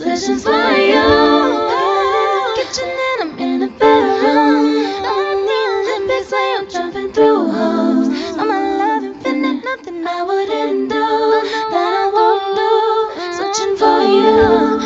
Positions for you. Kitchen and I'm in a bedroom. I'm the Olympics, I'm jumping through hoops. I'm a love infinite, nothing I wouldn't do that I won't do. Searching for you.